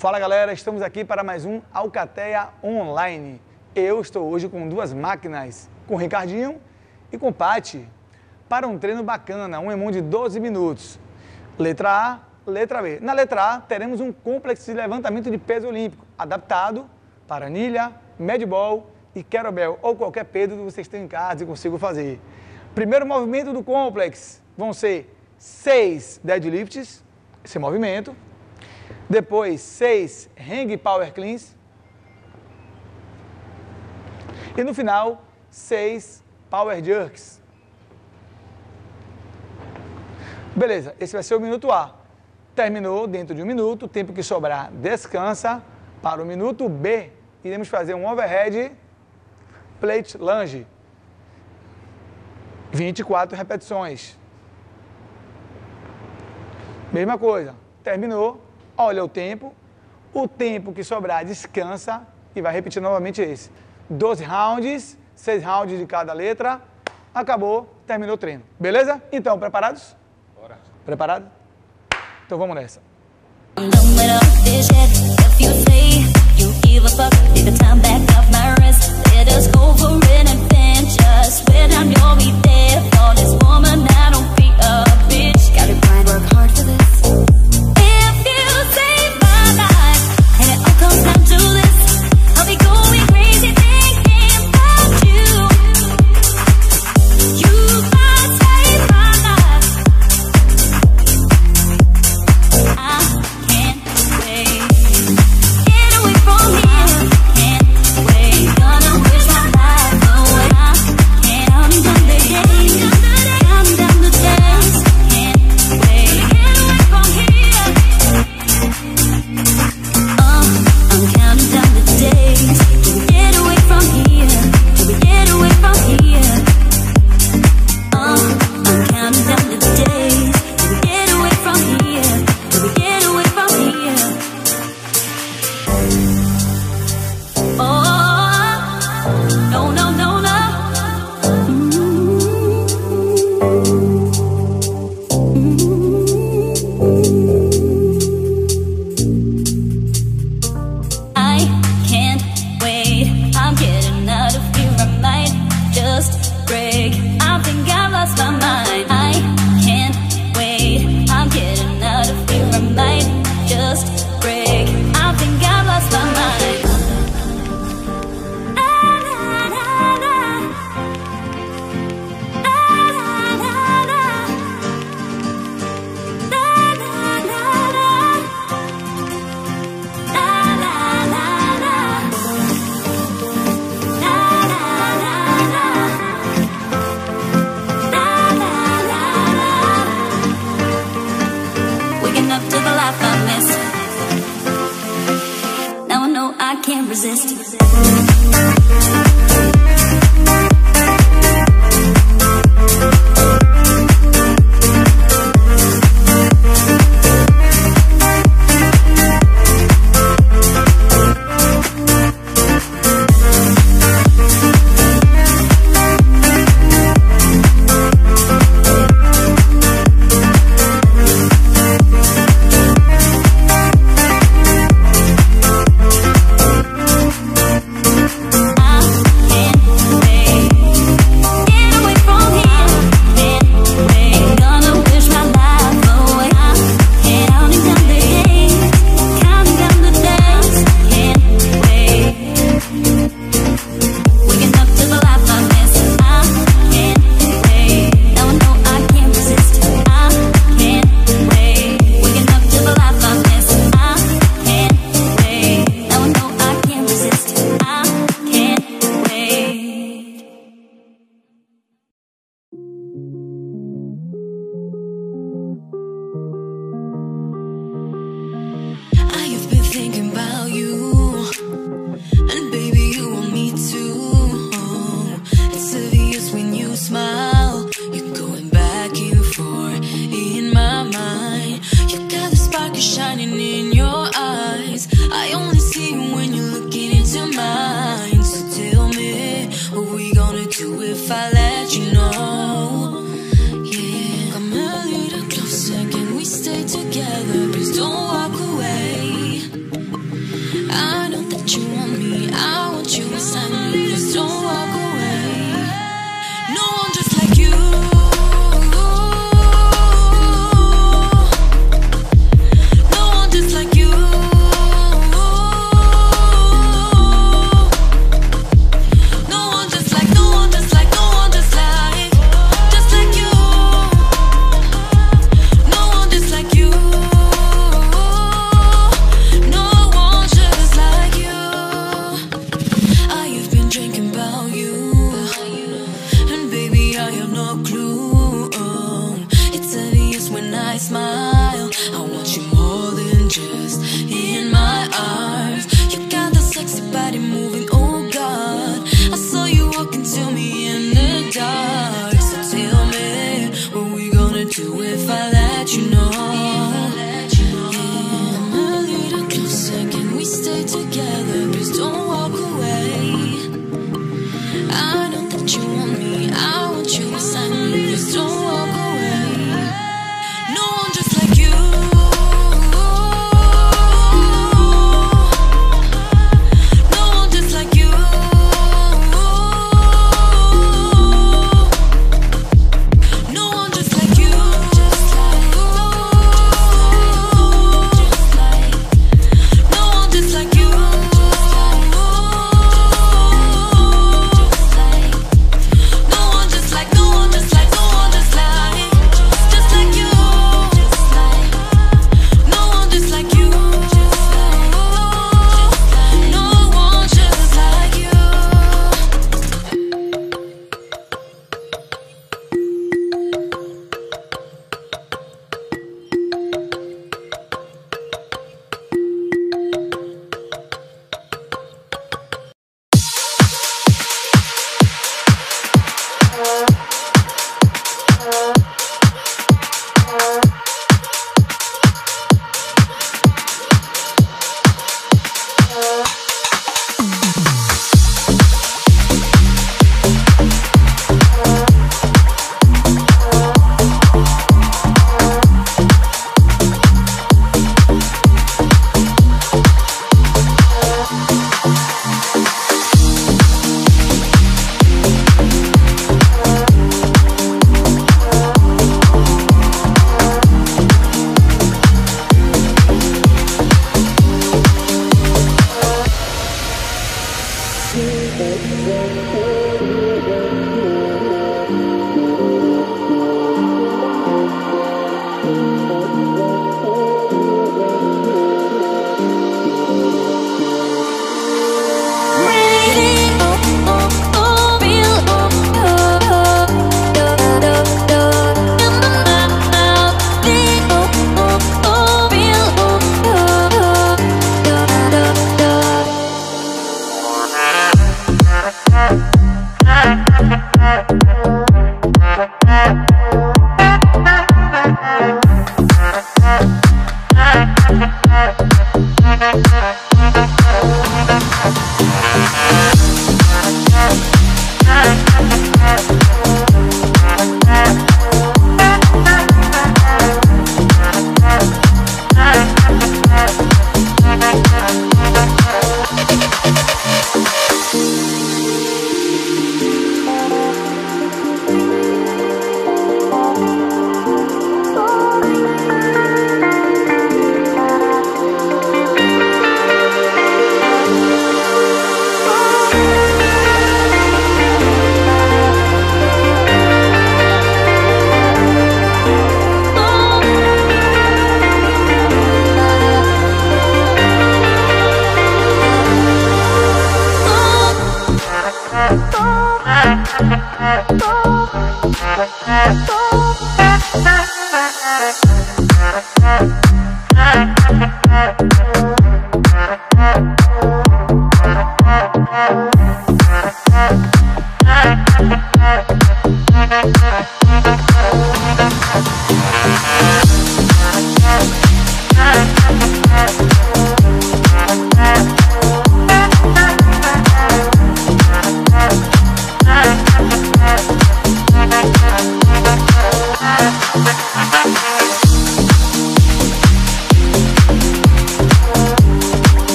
Fala galera, estamos aqui para mais um Alcateia Online. Eu estou hoje com duas máquinas, com o Ricardinho e com o Pati, para um treino bacana, um emon de 12 minutos. Letra A, letra B. Na letra A, teremos um complexo de levantamento de peso olímpico, adaptado para anilha, medball e kettlebell, ou qualquer peso que vocês tenham em casa e consigam fazer. Primeiro movimento do complexo vão ser seis deadlifts, esse movimento. Depois, seis hang power cleans. E no final, seis power jerks. Beleza, esse vai ser o minuto A. Terminou dentro de um minuto, o tempo que sobrar descansa. Para o minuto B, iremos fazer um overhead plate lunge. 24 repetições. Mesma coisa, terminou, olha o tempo, o tempo que sobrar descansa e vai repetir novamente esse. 12 rounds, 6 rounds de cada letra, acabou, terminou o treino. Beleza? Então, preparados? Bora. Preparado? Então vamos nessa. Work hard for this. Can't resist.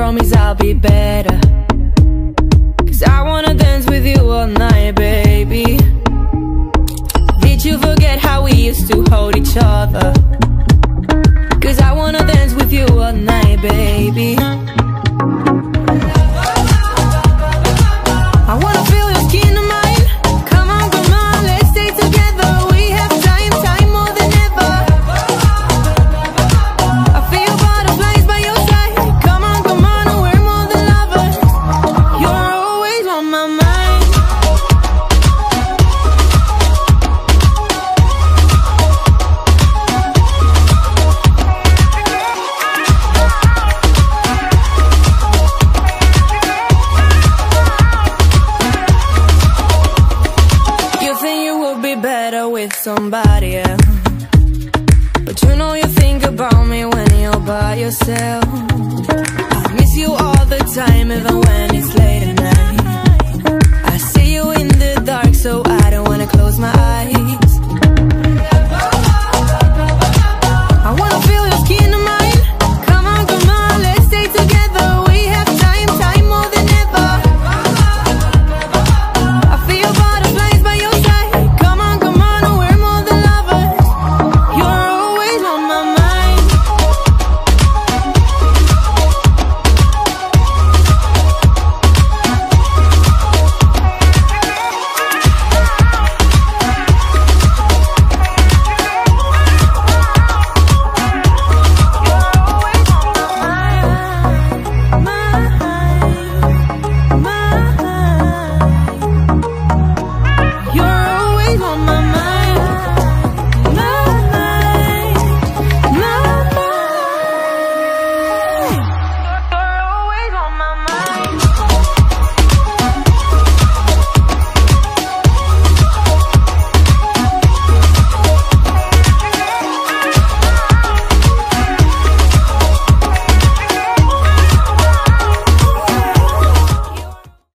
promise I'll be better Cause I wanna dance with you all night, baby Did you forget how we used to hold each other? Cause I wanna dance with you all night